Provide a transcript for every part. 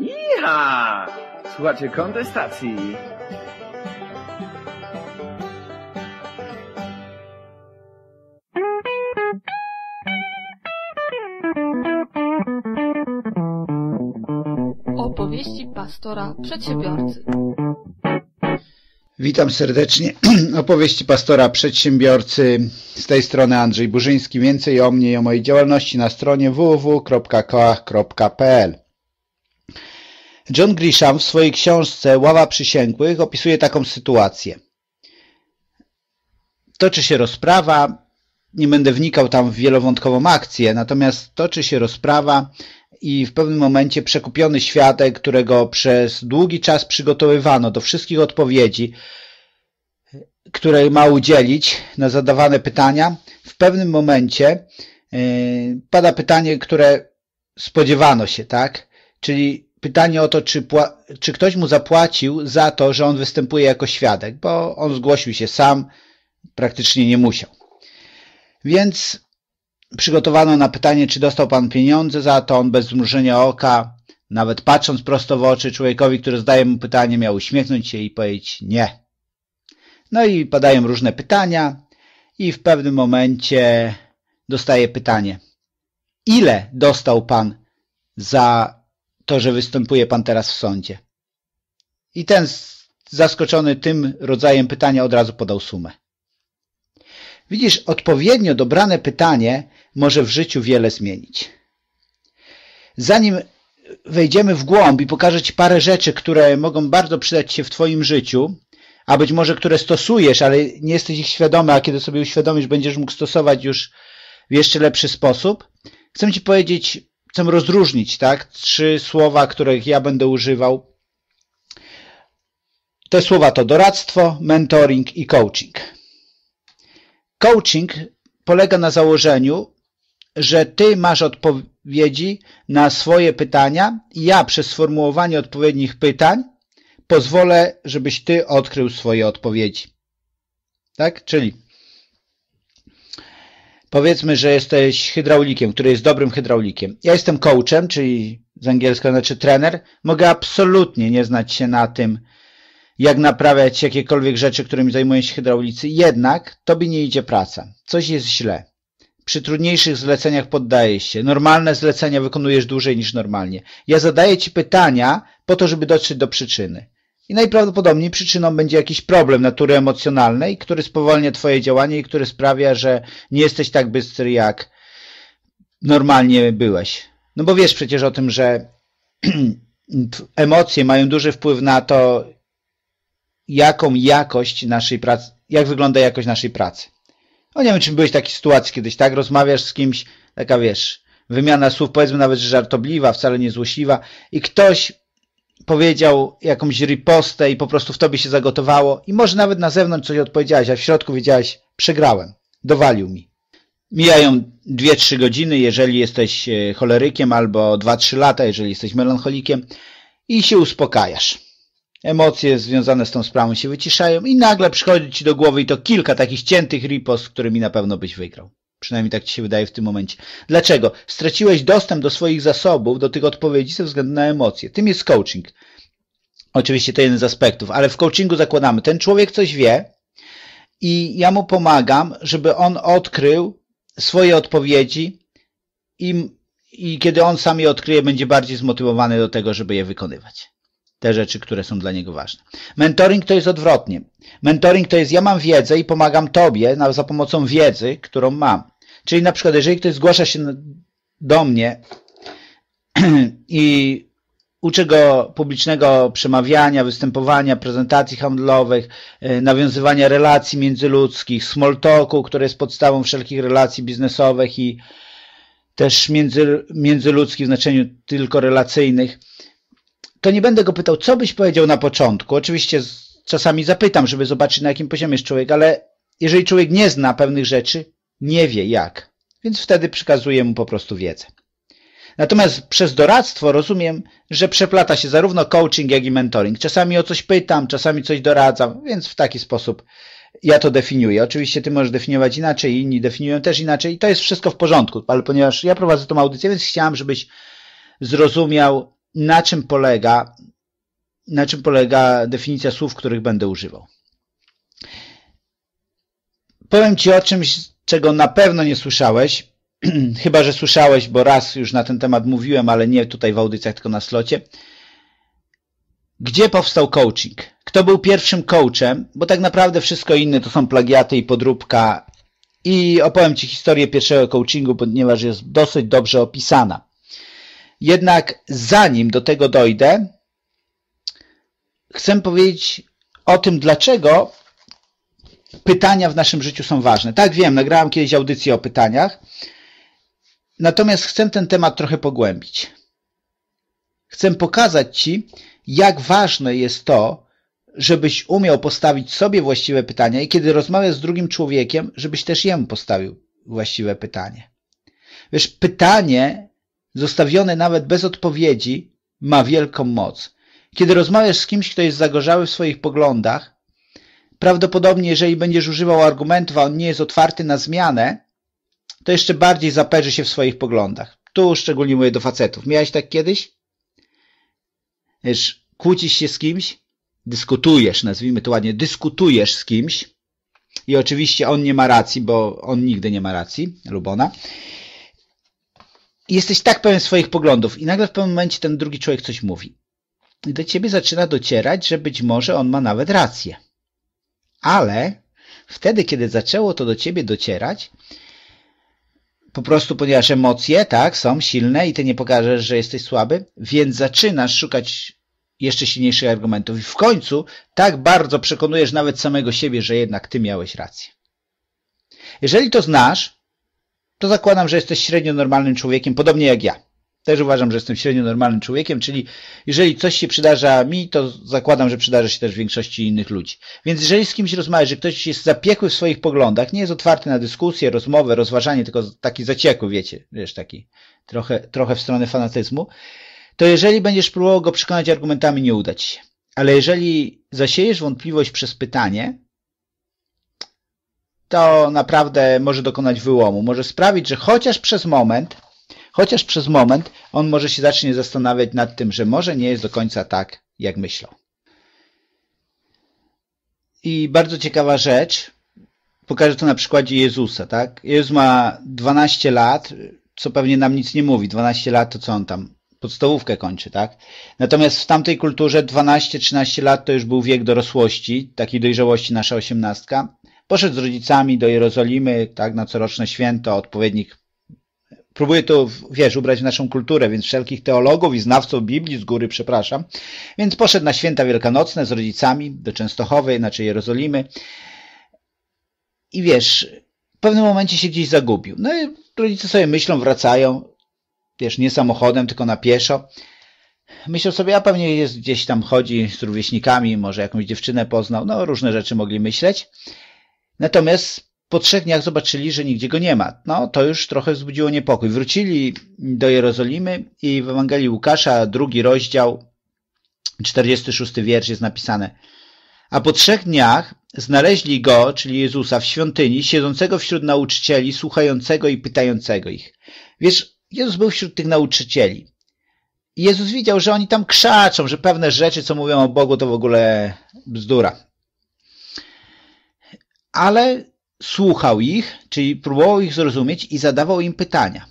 Iha! Słuchajcie kontestacji. Opowieści pastora przedsiębiorcy. Witam serdecznie. Opowieści pastora przedsiębiorcy. Z tej strony Andrzej Burzyński. Więcej o mnie i o mojej działalności na stronie www.koach.pl John Grisham w swojej książce Ława Przysięgłych opisuje taką sytuację. Toczy się rozprawa, nie będę wnikał tam w wielowątkową akcję, natomiast toczy się rozprawa i w pewnym momencie przekupiony świadek, którego przez długi czas przygotowywano do wszystkich odpowiedzi, które ma udzielić na zadawane pytania, w pewnym momencie yy, pada pytanie, które spodziewano się, tak? Czyli pytanie o to, czy, czy ktoś mu zapłacił za to, że on występuje jako świadek, bo on zgłosił się sam, praktycznie nie musiał. Więc przygotowano na pytanie, czy dostał pan pieniądze za to, on bez zmrużenia oka, nawet patrząc prosto w oczy człowiekowi, który zadaje mu pytanie, miał uśmiechnąć się i powiedzieć nie. No i padają różne pytania i w pewnym momencie dostaje pytanie. Ile dostał pan za to, że występuje pan teraz w sądzie? I ten zaskoczony tym rodzajem pytania od razu podał sumę. Widzisz, odpowiednio dobrane pytanie może w życiu wiele zmienić. Zanim wejdziemy w głąb i pokażę Ci parę rzeczy, które mogą bardzo przydać się w Twoim życiu, a być może które stosujesz, ale nie jesteś ich świadomy, a kiedy sobie uświadomisz, będziesz mógł stosować już w jeszcze lepszy sposób, chcę Ci powiedzieć, chcę rozróżnić tak, trzy słowa, których ja będę używał. Te słowa to doradztwo, mentoring i coaching. Coaching polega na założeniu, że ty masz odpowiedzi na swoje pytania i ja przez sformułowanie odpowiednich pytań pozwolę, żebyś ty odkrył swoje odpowiedzi. Tak? Czyli powiedzmy, że jesteś hydraulikiem, który jest dobrym hydraulikiem. Ja jestem coachem, czyli z angielskiego znaczy trener. Mogę absolutnie nie znać się na tym, jak naprawiać jakiekolwiek rzeczy, którymi zajmują się hydraulicy. Jednak tobie nie idzie praca. Coś jest źle. Przy trudniejszych zleceniach poddajesz się. Normalne zlecenia wykonujesz dłużej niż normalnie. Ja zadaję ci pytania po to, żeby dotrzeć do przyczyny. I najprawdopodobniej przyczyną będzie jakiś problem natury emocjonalnej, który spowalnia twoje działanie i który sprawia, że nie jesteś tak bystry, jak normalnie byłeś. No bo wiesz przecież o tym, że emocje mają duży wpływ na to, jaką jakość naszej pracy, jak wygląda jakość naszej pracy. No nie wiem, czy byłeś w takiej sytuacji kiedyś, tak? Rozmawiasz z kimś, taka wiesz, wymiana słów, powiedzmy nawet, że żartobliwa, wcale nie złośliwa i ktoś powiedział jakąś ripostę i po prostu w tobie się zagotowało i może nawet na zewnątrz coś odpowiedziałeś, a w środku wiedziałeś, przegrałem, dowalił mi. Mijają 2-3 godziny, jeżeli jesteś e, cholerykiem, albo 2-3 lata, jeżeli jesteś melancholikiem i się uspokajasz emocje związane z tą sprawą się wyciszają i nagle przychodzi ci do głowy i to kilka takich ciętych ripost, którymi na pewno byś wygrał. Przynajmniej tak ci się wydaje w tym momencie. Dlaczego? Straciłeś dostęp do swoich zasobów, do tych odpowiedzi ze względu na emocje. Tym jest coaching. Oczywiście to jeden z aspektów, ale w coachingu zakładamy, ten człowiek coś wie i ja mu pomagam, żeby on odkrył swoje odpowiedzi i, i kiedy on sam je odkryje, będzie bardziej zmotywowany do tego, żeby je wykonywać te rzeczy, które są dla niego ważne. Mentoring to jest odwrotnie. Mentoring to jest ja mam wiedzę i pomagam tobie za pomocą wiedzy, którą mam. Czyli na przykład, jeżeli ktoś zgłasza się do mnie i uczę go publicznego przemawiania, występowania, prezentacji handlowych, e, nawiązywania relacji międzyludzkich, small talku, które jest podstawą wszelkich relacji biznesowych i też między, międzyludzkich w znaczeniu tylko relacyjnych, to nie będę go pytał, co byś powiedział na początku. Oczywiście czasami zapytam, żeby zobaczyć, na jakim poziomie jest człowiek, ale jeżeli człowiek nie zna pewnych rzeczy, nie wie jak. Więc wtedy przekazuję mu po prostu wiedzę. Natomiast przez doradztwo rozumiem, że przeplata się zarówno coaching, jak i mentoring. Czasami o coś pytam, czasami coś doradzam, więc w taki sposób ja to definiuję. Oczywiście ty możesz definiować inaczej, inni definiują też inaczej i to jest wszystko w porządku, ale ponieważ ja prowadzę tą audycję, więc chciałem, żebyś zrozumiał, na czym polega, na czym polega definicja słów, których będę używał. Powiem Ci o czymś, czego na pewno nie słyszałeś, chyba że słyszałeś, bo raz już na ten temat mówiłem, ale nie tutaj w audycjach, tylko na slocie. Gdzie powstał coaching? Kto był pierwszym coachem? Bo tak naprawdę wszystko inne to są plagiaty i podróbka. I opowiem Ci historię pierwszego coachingu, ponieważ jest dosyć dobrze opisana. Jednak zanim do tego dojdę, chcę powiedzieć o tym, dlaczego pytania w naszym życiu są ważne. Tak wiem, nagrałem kiedyś audycję o pytaniach, natomiast chcę ten temat trochę pogłębić. Chcę pokazać Ci, jak ważne jest to, żebyś umiał postawić sobie właściwe pytania i kiedy rozmawiasz z drugim człowiekiem, żebyś też jemu postawił właściwe pytanie. Wiesz, pytanie zostawione nawet bez odpowiedzi ma wielką moc. Kiedy rozmawiasz z kimś, kto jest zagorzały w swoich poglądach, prawdopodobnie jeżeli będziesz używał argumentów, a on nie jest otwarty na zmianę, to jeszcze bardziej zaperzy się w swoich poglądach. Tu szczególnie mówię do facetów. Miałeś tak kiedyś? Wiesz, kłócisz się z kimś, dyskutujesz, nazwijmy to ładnie, dyskutujesz z kimś i oczywiście on nie ma racji, bo on nigdy nie ma racji, lub ona. Jesteś tak pełen swoich poglądów i nagle w pewnym momencie ten drugi człowiek coś mówi. I do ciebie zaczyna docierać, że być może on ma nawet rację. Ale wtedy, kiedy zaczęło to do ciebie docierać, po prostu ponieważ emocje, tak, są silne i ty nie pokażesz, że jesteś słaby, więc zaczynasz szukać jeszcze silniejszych argumentów i w końcu tak bardzo przekonujesz nawet samego siebie, że jednak ty miałeś rację. Jeżeli to znasz, to zakładam, że jesteś średnio normalnym człowiekiem, podobnie jak ja. Też uważam, że jestem średnio normalnym człowiekiem, czyli jeżeli coś się przydarza mi, to zakładam, że przydarza się też większości innych ludzi. Więc jeżeli z kimś rozmawiasz, że ktoś jest zapiekły w swoich poglądach, nie jest otwarty na dyskusję, rozmowę, rozważanie, tylko taki zaciekły, wiecie, wiesz, taki trochę, trochę w stronę fanatyzmu, to jeżeli będziesz próbował go przekonać argumentami, nie uda ci się. Ale jeżeli zasiejesz wątpliwość przez pytanie, to naprawdę może dokonać wyłomu. Może sprawić, że chociaż przez moment, chociaż przez moment on może się zacznie zastanawiać nad tym, że może nie jest do końca tak, jak myślał. I bardzo ciekawa rzecz, pokażę to na przykładzie Jezusa. Tak? Jezus ma 12 lat, co pewnie nam nic nie mówi. 12 lat to co on tam? Podstawówkę kończy, tak? Natomiast w tamtej kulturze 12-13 lat to już był wiek dorosłości, takiej dojrzałości nasza osiemnastka. Poszedł z rodzicami do Jerozolimy, tak, na coroczne święto, odpowiednik. Próbuję to, wiesz, ubrać w naszą kulturę, więc wszelkich teologów i znawców Biblii z góry przepraszam. Więc poszedł na święta wielkanocne z rodzicami do Częstochowy, znaczy Jerozolimy. I wiesz, w pewnym momencie się gdzieś zagubił. No i rodzice sobie myślą, wracają, wiesz, nie samochodem, tylko na pieszo. Myślał sobie, a pewnie jest gdzieś tam chodzi z rówieśnikami, może jakąś dziewczynę poznał, no różne rzeczy mogli myśleć. Natomiast po trzech dniach zobaczyli, że nigdzie go nie ma. No to już trochę wzbudziło niepokój. Wrócili do Jerozolimy i w Ewangelii Łukasza, drugi rozdział, 46 wiersz jest napisane. A po trzech dniach znaleźli go, czyli Jezusa, w świątyni, siedzącego wśród nauczycieli, słuchającego i pytającego ich. Wiesz, Jezus był wśród tych nauczycieli. I Jezus widział, że oni tam krzaczą, że pewne rzeczy, co mówią o Bogu, to w ogóle bzdura ale słuchał ich, czyli próbował ich zrozumieć i zadawał im pytania.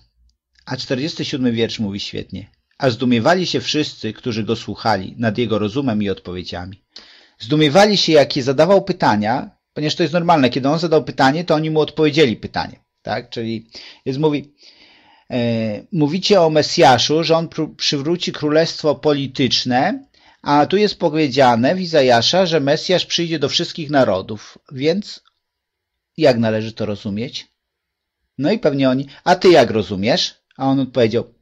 A 47 wiersz mówi świetnie. A zdumiewali się wszyscy, którzy go słuchali, nad jego rozumem i odpowiedziami. Zdumiewali się, jakie zadawał pytania, ponieważ to jest normalne. Kiedy on zadał pytanie, to oni mu odpowiedzieli pytanie. Tak? Czyli jest mówi, e, mówicie o Mesjaszu, że on przywróci królestwo polityczne, a tu jest powiedziane w Izajasza, że Mesjasz przyjdzie do wszystkich narodów, więc jak należy to rozumieć? No i pewnie oni, a ty jak rozumiesz? A on odpowiedział,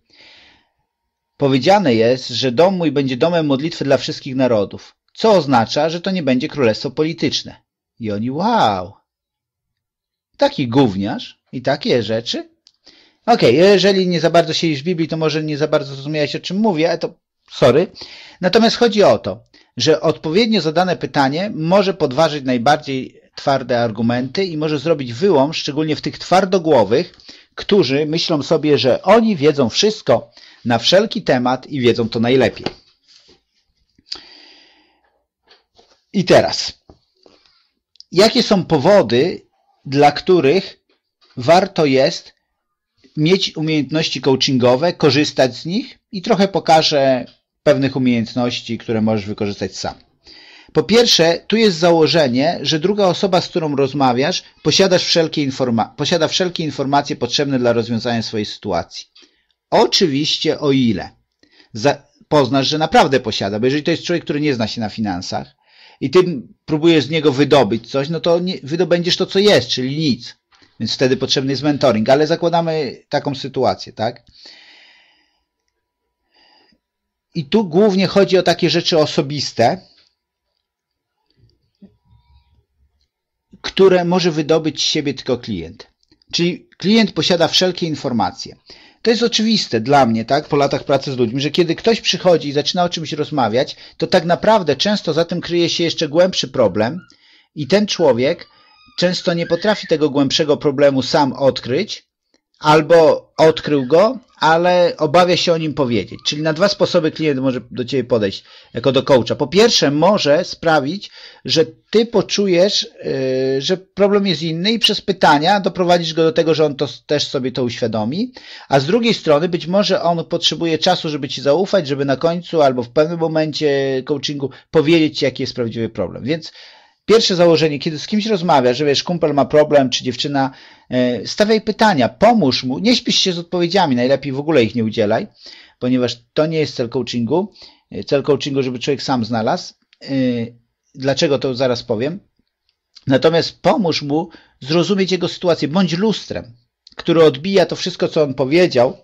powiedziane jest, że dom mój będzie domem modlitwy dla wszystkich narodów, co oznacza, że to nie będzie królestwo polityczne. I oni, wow, taki gówniarz i takie rzeczy? Okej, okay, jeżeli nie za bardzo siedzisz w Biblii, to może nie za bardzo zrozumiałeś, o czym mówię, ale to sorry. Natomiast chodzi o to, że odpowiednio zadane pytanie może podważyć najbardziej twarde argumenty i może zrobić wyłom, szczególnie w tych twardogłowych, którzy myślą sobie, że oni wiedzą wszystko, na wszelki temat i wiedzą to najlepiej. I teraz, jakie są powody, dla których warto jest mieć umiejętności coachingowe, korzystać z nich i trochę pokażę pewnych umiejętności, które możesz wykorzystać sam. Po pierwsze, tu jest założenie, że druga osoba, z którą rozmawiasz, posiadasz wszelkie posiada wszelkie informacje potrzebne dla rozwiązania swojej sytuacji. Oczywiście o ile poznasz, że naprawdę posiada, bo jeżeli to jest człowiek, który nie zna się na finansach i ty próbujesz z niego wydobyć coś, no to nie, wydobędziesz to, co jest, czyli nic. Więc wtedy potrzebny jest mentoring, ale zakładamy taką sytuację, tak? I tu głównie chodzi o takie rzeczy osobiste, które może wydobyć z siebie tylko klient. Czyli klient posiada wszelkie informacje. To jest oczywiste dla mnie, tak, po latach pracy z ludźmi, że kiedy ktoś przychodzi i zaczyna o czymś rozmawiać, to tak naprawdę często za tym kryje się jeszcze głębszy problem i ten człowiek często nie potrafi tego głębszego problemu sam odkryć, albo odkrył go, ale obawia się o nim powiedzieć. Czyli na dwa sposoby klient może do Ciebie podejść jako do coacha. Po pierwsze, może sprawić, że Ty poczujesz, yy, że problem jest inny i przez pytania doprowadzisz go do tego, że on to, też sobie to uświadomi, a z drugiej strony być może on potrzebuje czasu, żeby Ci zaufać, żeby na końcu albo w pewnym momencie coachingu powiedzieć Ci, jaki jest prawdziwy problem. Więc Pierwsze założenie, kiedy z kimś rozmawiasz, że wiesz, kumpel ma problem, czy dziewczyna, e, stawiaj pytania, pomóż mu, nie śpisz się z odpowiedziami, najlepiej w ogóle ich nie udzielaj, ponieważ to nie jest cel coachingu. E, cel coachingu, żeby człowiek sam znalazł. E, dlaczego to zaraz powiem. Natomiast pomóż mu zrozumieć jego sytuację, bądź lustrem, który odbija to wszystko, co on powiedział.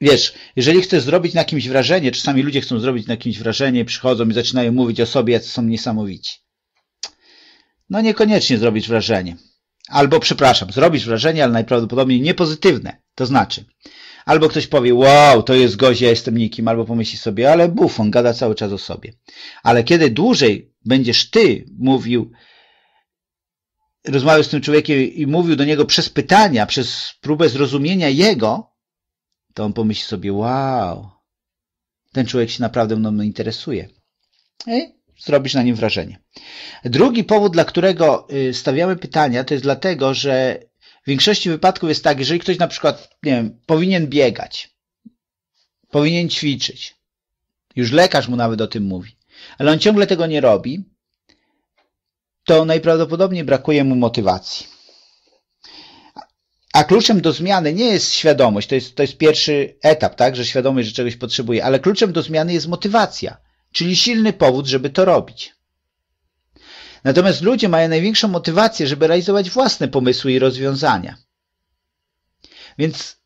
Wiesz, jeżeli chcesz zrobić na kimś wrażenie, czasami ludzie chcą zrobić na kimś wrażenie, przychodzą i zaczynają mówić o sobie, jacy są niesamowici no niekoniecznie zrobić wrażenie. Albo, przepraszam, zrobisz wrażenie, ale najprawdopodobniej niepozytywne. To znaczy, albo ktoś powie, wow, to jest gość, ja jestem nikim, albo pomyśli sobie, ale bufon, gada cały czas o sobie. Ale kiedy dłużej będziesz ty mówił, rozmawiał z tym człowiekiem i mówił do niego przez pytania, przez próbę zrozumienia jego, to on pomyśli sobie, wow, ten człowiek się naprawdę mną interesuje. I zrobisz na nim wrażenie. Drugi powód, dla którego y, stawiamy pytania, to jest dlatego, że w większości wypadków jest tak, jeżeli ktoś na przykład, nie wiem, powinien biegać, powinien ćwiczyć, już lekarz mu nawet o tym mówi, ale on ciągle tego nie robi, to najprawdopodobniej brakuje mu motywacji. A kluczem do zmiany nie jest świadomość, to jest, to jest pierwszy etap, tak, że świadomość, że czegoś potrzebuje, ale kluczem do zmiany jest motywacja, czyli silny powód, żeby to robić. Natomiast ludzie mają największą motywację, żeby realizować własne pomysły i rozwiązania. Więc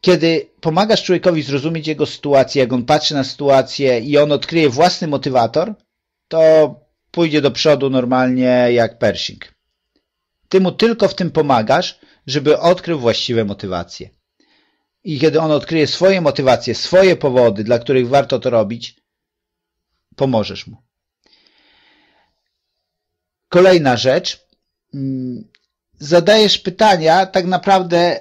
kiedy pomagasz człowiekowi zrozumieć jego sytuację, jak on patrzy na sytuację i on odkryje własny motywator, to pójdzie do przodu normalnie jak Pershing. Ty mu tylko w tym pomagasz, żeby odkrył właściwe motywacje. I kiedy on odkryje swoje motywacje, swoje powody, dla których warto to robić, pomożesz mu. Kolejna rzecz. Mm, zadajesz pytania tak naprawdę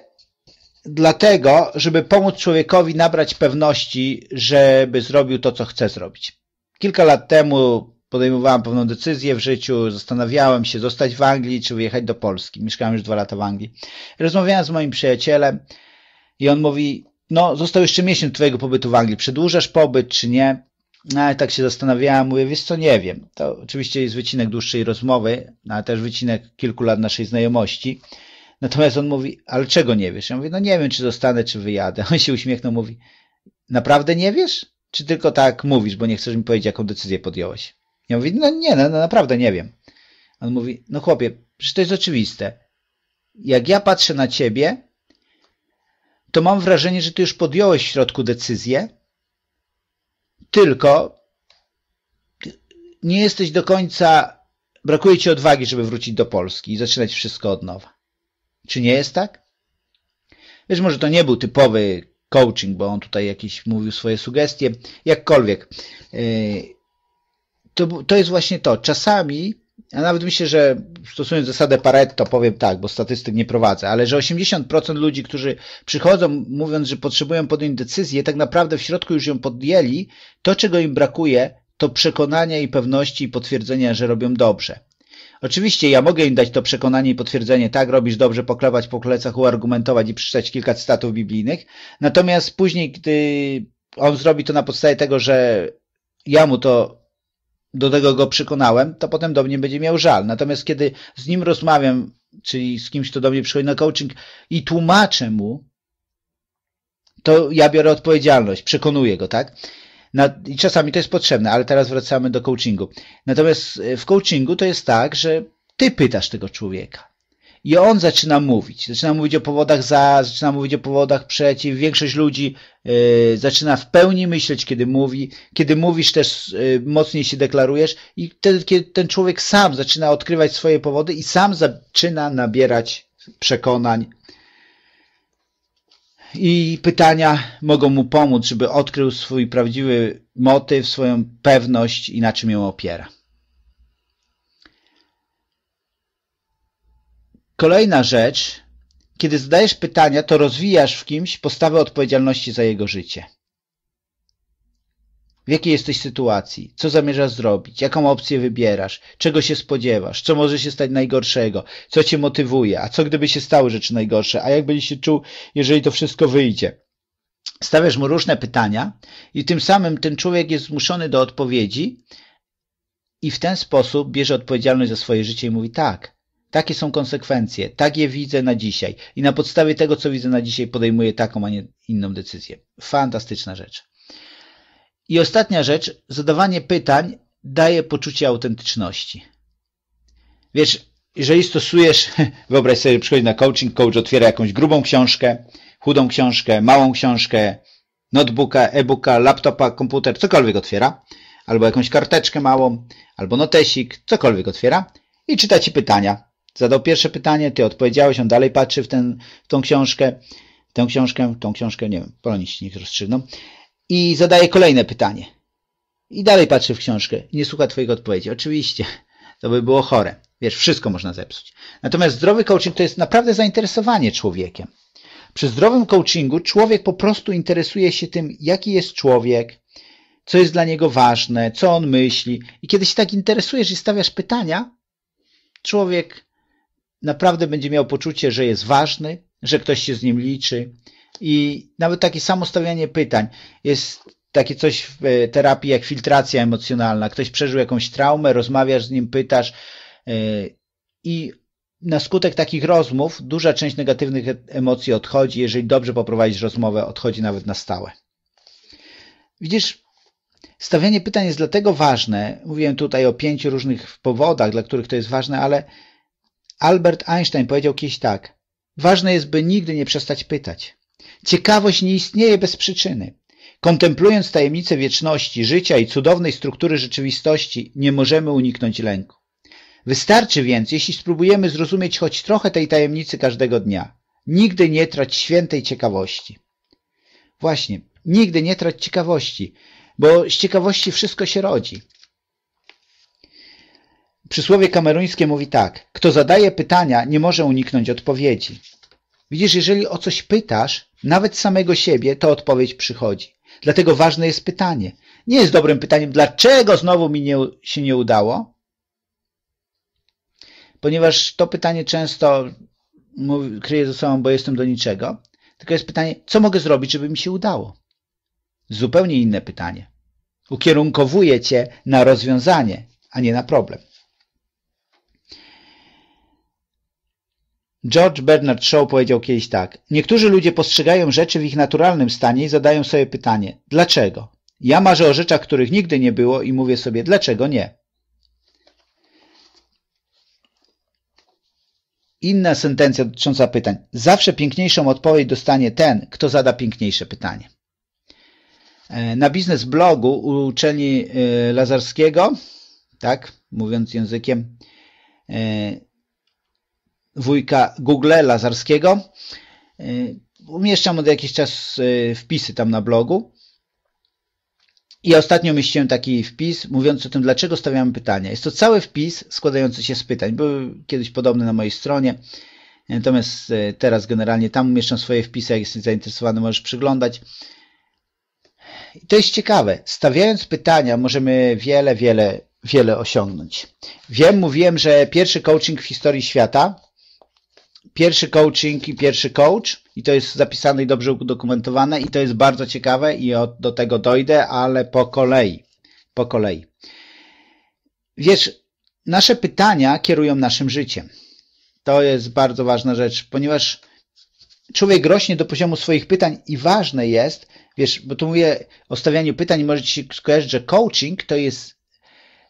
dlatego, żeby pomóc człowiekowi nabrać pewności, żeby zrobił to, co chce zrobić. Kilka lat temu podejmowałem pewną decyzję w życiu, zastanawiałem się zostać w Anglii czy wyjechać do Polski. Mieszkałem już dwa lata w Anglii. Rozmawiałem z moim przyjacielem i on mówi, no został jeszcze miesiąc twojego pobytu w Anglii, przedłużasz pobyt czy nie? No ale tak się zastanawiałem, mówię, wiesz co, nie wiem. To oczywiście jest wycinek dłuższej rozmowy, no, ale też wycinek kilku lat naszej znajomości. Natomiast on mówi, ale czego nie wiesz? Ja mówię, no nie wiem, czy zostanę, czy wyjadę. On się uśmiechnął, mówi, naprawdę nie wiesz? Czy tylko tak mówisz, bo nie chcesz mi powiedzieć, jaką decyzję podjąłeś? Ja mówię, no nie, no, no naprawdę nie wiem. On mówi, no chłopie, przecież to jest oczywiste. Jak ja patrzę na ciebie, to mam wrażenie, że ty już podjąłeś w środku decyzję, tylko nie jesteś do końca, brakuje ci odwagi, żeby wrócić do Polski i zaczynać wszystko od nowa. Czy nie jest tak? Wiesz, może to nie był typowy coaching, bo on tutaj jakieś mówił swoje sugestie, jakkolwiek. Yy, to, to jest właśnie to. Czasami ja nawet myślę, że stosując zasadę Pareto powiem tak, bo statystyk nie prowadzę, ale że 80% ludzi, którzy przychodzą mówiąc, że potrzebują podjąć decyzję, tak naprawdę w środku już ją podjęli, to czego im brakuje, to przekonania i pewności i potwierdzenia, że robią dobrze. Oczywiście ja mogę im dać to przekonanie i potwierdzenie, tak, robisz dobrze, poklewać po plecach, uargumentować i przeczytać kilka cytatów biblijnych, natomiast później, gdy on zrobi to na podstawie tego, że ja mu to do tego go przekonałem, to potem do mnie będzie miał żal. Natomiast kiedy z nim rozmawiam, czyli z kimś, kto do mnie przychodzi na coaching i tłumaczę mu, to ja biorę odpowiedzialność, przekonuję go, tak? I czasami to jest potrzebne, ale teraz wracamy do coachingu. Natomiast w coachingu to jest tak, że ty pytasz tego człowieka. I on zaczyna mówić. Zaczyna mówić o powodach za, zaczyna mówić o powodach przeciw. Większość ludzi y, zaczyna w pełni myśleć, kiedy mówi. Kiedy mówisz, też y, mocniej się deklarujesz. I wtedy, kiedy ten człowiek sam zaczyna odkrywać swoje powody i sam zaczyna nabierać przekonań. I pytania mogą mu pomóc, żeby odkrył swój prawdziwy motyw, swoją pewność i na czym ją opiera. Kolejna rzecz, kiedy zadajesz pytania, to rozwijasz w kimś postawę odpowiedzialności za jego życie. W jakiej jesteś sytuacji? Co zamierzasz zrobić? Jaką opcję wybierasz? Czego się spodziewasz? Co może się stać najgorszego? Co cię motywuje? A co gdyby się stały rzeczy najgorsze? A jak będziesz się czuł, jeżeli to wszystko wyjdzie? Stawiasz mu różne pytania i tym samym ten człowiek jest zmuszony do odpowiedzi i w ten sposób bierze odpowiedzialność za swoje życie i mówi tak, takie są konsekwencje, tak je widzę na dzisiaj i na podstawie tego, co widzę na dzisiaj podejmuję taką, a nie inną decyzję. Fantastyczna rzecz. I ostatnia rzecz, zadawanie pytań daje poczucie autentyczności. Wiesz, jeżeli stosujesz, wyobraź sobie, przychodzi na coaching, coach otwiera jakąś grubą książkę, chudą książkę, małą książkę, notebooka, e-booka, laptopa, komputer, cokolwiek otwiera, albo jakąś karteczkę małą, albo notesik, cokolwiek otwiera i czyta ci pytania. Zadał pierwsze pytanie, ty odpowiedziałeś, on dalej patrzy w, ten, w tą książkę, tę książkę, tą książkę, nie wiem, poloniści niech rozstrzygną, i zadaje kolejne pytanie. I dalej patrzy w książkę nie słucha Twoich odpowiedzi. Oczywiście, to by było chore. Wiesz, wszystko można zepsuć. Natomiast zdrowy coaching to jest naprawdę zainteresowanie człowiekiem. Przy zdrowym coachingu człowiek po prostu interesuje się tym, jaki jest człowiek, co jest dla niego ważne, co on myśli. I kiedy się tak interesujesz i stawiasz pytania, człowiek naprawdę będzie miał poczucie, że jest ważny, że ktoś się z nim liczy. I nawet takie samo stawianie pytań jest takie coś w e, terapii jak filtracja emocjonalna. Ktoś przeżył jakąś traumę, rozmawiasz z nim, pytasz e, i na skutek takich rozmów duża część negatywnych e, emocji odchodzi. Jeżeli dobrze poprowadzisz rozmowę, odchodzi nawet na stałe. Widzisz, stawianie pytań jest dlatego ważne. Mówiłem tutaj o pięciu różnych powodach, dla których to jest ważne, ale Albert Einstein powiedział kiedyś tak. Ważne jest, by nigdy nie przestać pytać. Ciekawość nie istnieje bez przyczyny. Kontemplując tajemnicę wieczności, życia i cudownej struktury rzeczywistości, nie możemy uniknąć lęku. Wystarczy więc, jeśli spróbujemy zrozumieć choć trochę tej tajemnicy każdego dnia. Nigdy nie trać świętej ciekawości. Właśnie, nigdy nie trać ciekawości, bo z ciekawości wszystko się rodzi. Przysłowie kameruńskie mówi tak. Kto zadaje pytania, nie może uniknąć odpowiedzi. Widzisz, jeżeli o coś pytasz, nawet samego siebie, to odpowiedź przychodzi. Dlatego ważne jest pytanie. Nie jest dobrym pytaniem, dlaczego znowu mi nie, się nie udało? Ponieważ to pytanie często mówi, kryje ze sobą, bo jestem do niczego. Tylko jest pytanie, co mogę zrobić, żeby mi się udało? Zupełnie inne pytanie. Ukierunkowuje cię na rozwiązanie, a nie na problem. George Bernard Shaw powiedział kiedyś tak. Niektórzy ludzie postrzegają rzeczy w ich naturalnym stanie i zadają sobie pytanie, dlaczego? Ja marzę o rzeczach, których nigdy nie było i mówię sobie, dlaczego nie? Inna sentencja dotycząca pytań. Zawsze piękniejszą odpowiedź dostanie ten, kto zada piękniejsze pytanie. E, na biznes blogu uczelni e, Lazarskiego, tak, mówiąc językiem e, wujka Google Lazarskiego. Y, umieszczam od jakiś czas y, wpisy tam na blogu. I ostatnio umieściłem taki wpis mówiący o tym, dlaczego stawiamy pytania. Jest to cały wpis składający się z pytań. Był kiedyś podobny na mojej stronie, natomiast e, teraz generalnie tam umieszczam swoje wpisy. Jak jesteś zainteresowany, możesz przyglądać. I to jest ciekawe. Stawiając pytania możemy wiele, wiele, wiele osiągnąć. Wiem, mówiłem, że pierwszy coaching w historii świata, pierwszy coaching i pierwszy coach i to jest zapisane i dobrze udokumentowane i to jest bardzo ciekawe i do tego dojdę, ale po kolei. Po kolei. Wiesz, nasze pytania kierują naszym życiem. To jest bardzo ważna rzecz, ponieważ człowiek rośnie do poziomu swoich pytań i ważne jest, wiesz, bo tu mówię o stawianiu pytań, może ci skojarzyć, że coaching to jest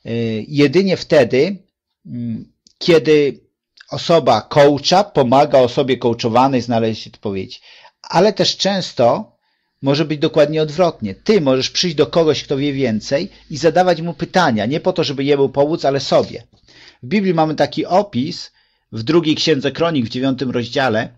y, jedynie wtedy, mm, kiedy osoba coacha pomaga osobie coachowanej znaleźć odpowiedź. Ale też często może być dokładnie odwrotnie. Ty możesz przyjść do kogoś, kto wie więcej i zadawać mu pytania, nie po to, żeby jemu pomóc, ale sobie. W Biblii mamy taki opis w drugiej księdze Kronik w dziewiątym rozdziale,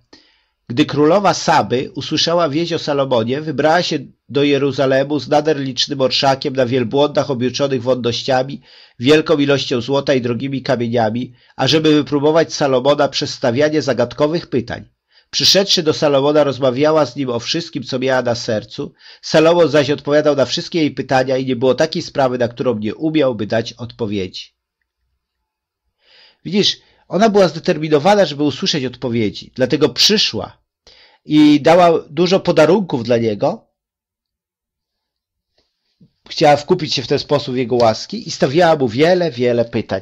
gdy królowa Saby usłyszała wieść o Salomonie, wybrała się do Jeruzalemu z nader licznym orszakiem na wielbłądach obieczonych wątnościami, wielką ilością złota i drogimi kamieniami, ażeby wypróbować Salomona przez stawianie zagadkowych pytań. Przyszedłszy do Salomona, rozmawiała z nim o wszystkim, co miała na sercu. Salomon zaś odpowiadał na wszystkie jej pytania i nie było takiej sprawy, na którą nie umiałby dać odpowiedzi. Widzisz, ona była zdeterminowana, żeby usłyszeć odpowiedzi, dlatego przyszła i dała dużo podarunków dla niego. Chciała wkupić się w ten sposób jego łaski i stawiała mu wiele, wiele pytań.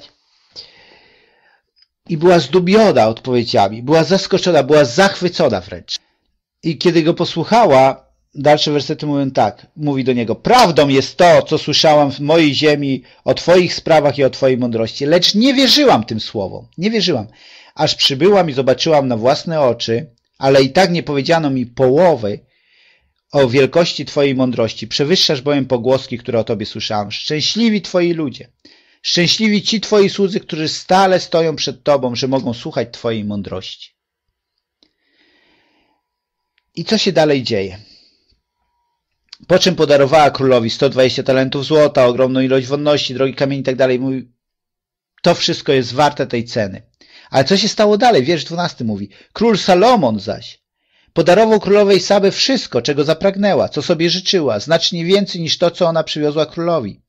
I była zdumiona odpowiedziami, była zaskoczona, była zachwycona wręcz. I kiedy go posłuchała, dalsze wersety mówią tak, mówi do niego, prawdą jest to, co słyszałam w mojej ziemi o Twoich sprawach i o Twojej mądrości, lecz nie wierzyłam tym słowom, nie wierzyłam, aż przybyłam i zobaczyłam na własne oczy, ale i tak nie powiedziano mi połowy o wielkości Twojej mądrości. Przewyższasz bowiem pogłoski, które o Tobie słyszałam. Szczęśliwi Twoi ludzie, szczęśliwi ci Twoi słudzy, którzy stale stoją przed Tobą, że mogą słuchać Twojej mądrości. I co się dalej dzieje? Po czym podarowała królowi 120 talentów złota, ogromną ilość wonności, drogi kamieni i tak dalej. Mówi, to wszystko jest warte tej ceny. Ale co się stało dalej? Wiersz 12 mówi. Król Salomon zaś podarował królowej Saby wszystko, czego zapragnęła, co sobie życzyła, znacznie więcej niż to, co ona przywiozła królowi.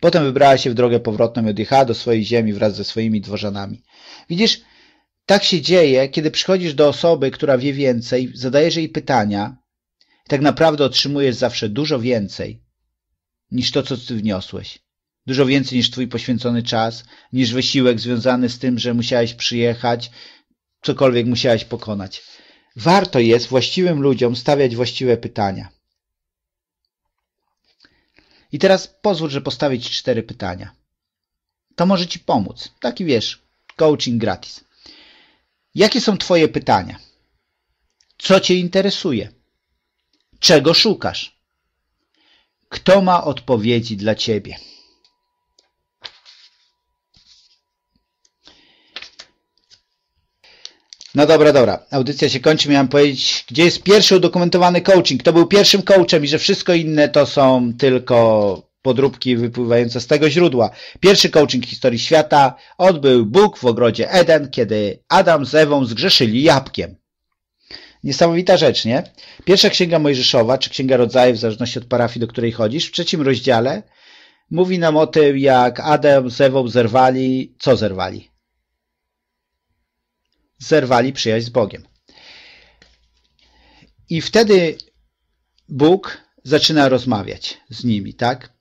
Potem wybrała się w drogę powrotną i odjechała do swojej ziemi wraz ze swoimi dworzanami. Widzisz, tak się dzieje, kiedy przychodzisz do osoby, która wie więcej, zadajesz jej pytania i tak naprawdę otrzymujesz zawsze dużo więcej niż to, co ty wniosłeś. Dużo więcej niż twój poświęcony czas, niż wysiłek związany z tym, że musiałeś przyjechać, cokolwiek musiałeś pokonać. Warto jest właściwym ludziom stawiać właściwe pytania. I teraz pozwól, że postawię Ci cztery pytania. To może Ci pomóc. Taki wiesz, coaching gratis. Jakie są Twoje pytania? Co Cię interesuje? Czego szukasz? Kto ma odpowiedzi dla Ciebie? No dobra, dobra. Audycja się kończy. Miałem powiedzieć, gdzie jest pierwszy udokumentowany coaching. Kto był pierwszym coachem i że wszystko inne to są tylko podróbki wypływające z tego źródła. Pierwszy coaching historii świata odbył Bóg w ogrodzie Eden, kiedy Adam z Ewą zgrzeszyli jabłkiem. Niesamowita rzecz, nie? Pierwsza księga Mojżeszowa, czy księga rodzajów, w zależności od parafii, do której chodzisz, w trzecim rozdziale mówi nam o tym, jak Adam z Ewą zerwali, co zerwali? zerwali przyjaźń z Bogiem. I wtedy Bóg zaczyna rozmawiać z nimi, tak?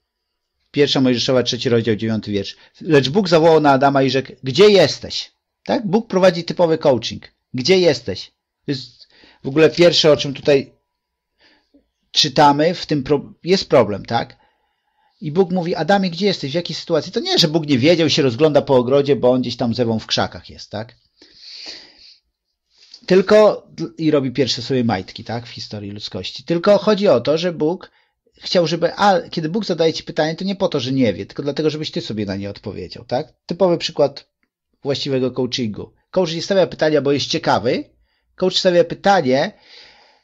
Pierwsza Mojżeszowa, trzeci rozdział, dziewiąty wiersz. Lecz Bóg zawołał na Adama i rzekł, gdzie jesteś? Tak? Bóg prowadzi typowy coaching. Gdzie jesteś? To jest w ogóle pierwsze, o czym tutaj czytamy, w tym pro... jest problem, tak? I Bóg mówi, Adamie, gdzie jesteś? W jakiej sytuacji? To nie, że Bóg nie wiedział się rozgląda po ogrodzie, bo on gdzieś tam zewą w krzakach jest, tak? Tylko i robi pierwsze sobie majtki, tak, w historii ludzkości. Tylko chodzi o to, że Bóg chciał, żeby, a kiedy Bóg zadaje ci pytanie, to nie po to, że nie wie, tylko dlatego, żebyś ty sobie na nie odpowiedział, tak? Typowy przykład właściwego coachingu. Coach nie stawia pytania, bo jest ciekawy. Coach stawia pytanie,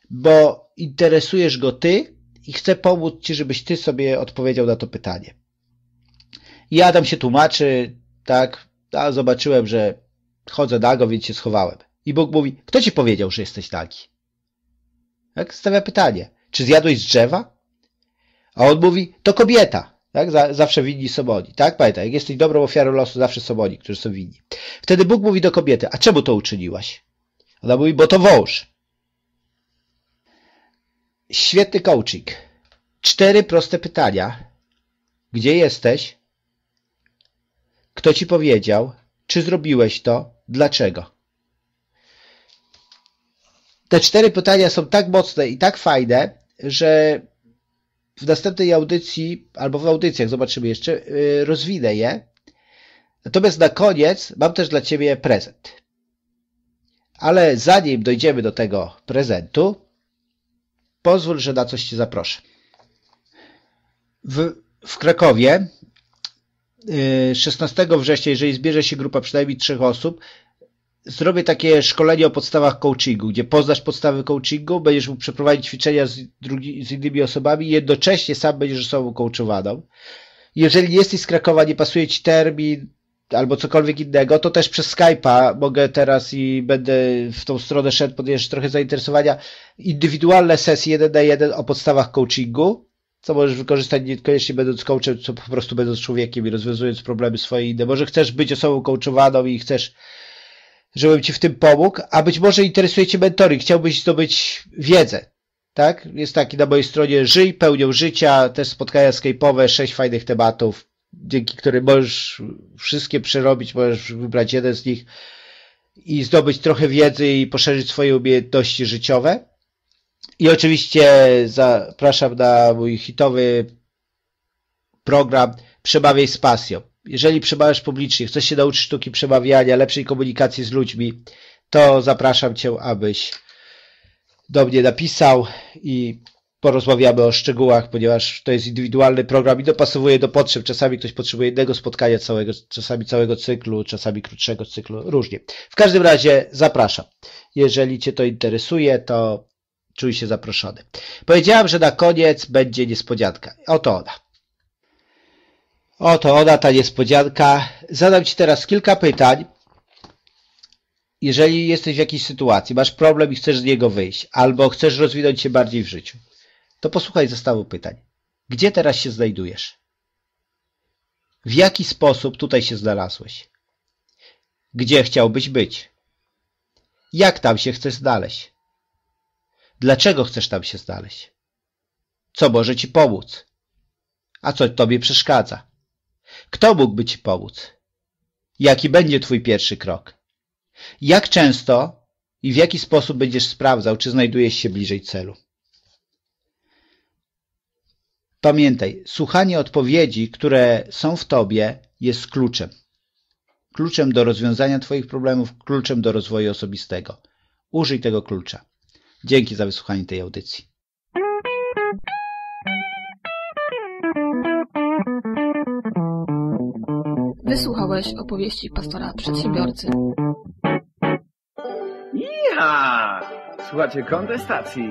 bo interesujesz go ty i chcę pomóc Ci, żebyś Ty sobie odpowiedział na to pytanie. I Adam się tłumaczy, tak, a zobaczyłem, że chodzę nago, więc się schowałem. I Bóg mówi, kto Ci powiedział, że jesteś nagi? Tak, stawia pytanie, czy zjadłeś z drzewa? A on mówi, to kobieta. Tak? Zawsze winni są. Tak? Pamiętaj, jak jesteś dobrą ofiarą losu, zawsze są oni, którzy są winni. Wtedy Bóg mówi do kobiety, a czemu to uczyniłaś? Ona mówi, bo to wąż. Świetny coaching. Cztery proste pytania. Gdzie jesteś? Kto ci powiedział? Czy zrobiłeś to? Dlaczego? Te cztery pytania są tak mocne i tak fajne, że w następnej audycji, albo w audycjach, zobaczymy jeszcze, y, rozwinę je. Natomiast na koniec mam też dla Ciebie prezent. Ale zanim dojdziemy do tego prezentu, pozwól, że na coś Cię zaproszę. W, w Krakowie 16 y, września, jeżeli zbierze się grupa przynajmniej trzech osób, zrobię takie szkolenie o podstawach coachingu, gdzie poznasz podstawy coachingu, będziesz mógł przeprowadzić ćwiczenia z, drugi, z innymi osobami i jednocześnie sam będziesz osobą coachowaną. Jeżeli jesteś z Krakowa, nie pasuje Ci termin albo cokolwiek innego, to też przez Skype'a mogę teraz i będę w tą stronę szedł, podejrzeć trochę zainteresowania. Indywidualne sesje jeden na jeden o podstawach coachingu, co możesz wykorzystać niekoniecznie będąc coachem, co po prostu będąc człowiekiem i rozwiązując problemy swoje inne. Może chcesz być osobą coachowaną i chcesz żebym Ci w tym pomógł, a być może interesuje Cię mentoring, chciałbyś zdobyć wiedzę, tak? Jest taki na mojej stronie Żyj pełnią życia, też spotkania skype'owe, sześć fajnych tematów, dzięki którym możesz wszystkie przerobić, możesz wybrać jeden z nich i zdobyć trochę wiedzy i poszerzyć swoje umiejętności życiowe. I oczywiście zapraszam na mój hitowy program Przemawiaj z pasją jeżeli przemawiasz publicznie, chcesz się nauczyć sztuki przemawiania, lepszej komunikacji z ludźmi, to zapraszam Cię, abyś do mnie napisał i porozmawiamy o szczegółach, ponieważ to jest indywidualny program i dopasowuje do potrzeb. Czasami ktoś potrzebuje jednego spotkania całego, czasami całego cyklu, czasami krótszego cyklu, różnie. W każdym razie zapraszam. Jeżeli Cię to interesuje, to czuj się zaproszony. Powiedziałem, że na koniec będzie niespodzianka. Oto ona. Oto ona, ta niespodzianka. Zadam Ci teraz kilka pytań. Jeżeli jesteś w jakiejś sytuacji, masz problem i chcesz z niego wyjść, albo chcesz rozwinąć się bardziej w życiu, to posłuchaj zestawu pytań. Gdzie teraz się znajdujesz? W jaki sposób tutaj się znalazłeś? Gdzie chciałbyś być? Jak tam się chcesz znaleźć? Dlaczego chcesz tam się znaleźć? Co może Ci pomóc? A co Tobie przeszkadza? Kto mógłby Ci pomóc? Jaki będzie Twój pierwszy krok? Jak często i w jaki sposób będziesz sprawdzał, czy znajdujesz się bliżej celu? Pamiętaj, słuchanie odpowiedzi, które są w Tobie, jest kluczem. Kluczem do rozwiązania Twoich problemów, kluczem do rozwoju osobistego. Użyj tego klucza. Dzięki za wysłuchanie tej audycji. Wysłuchałeś opowieści pastora przedsiębiorcy. Ja! Słuchajcie kontestacji.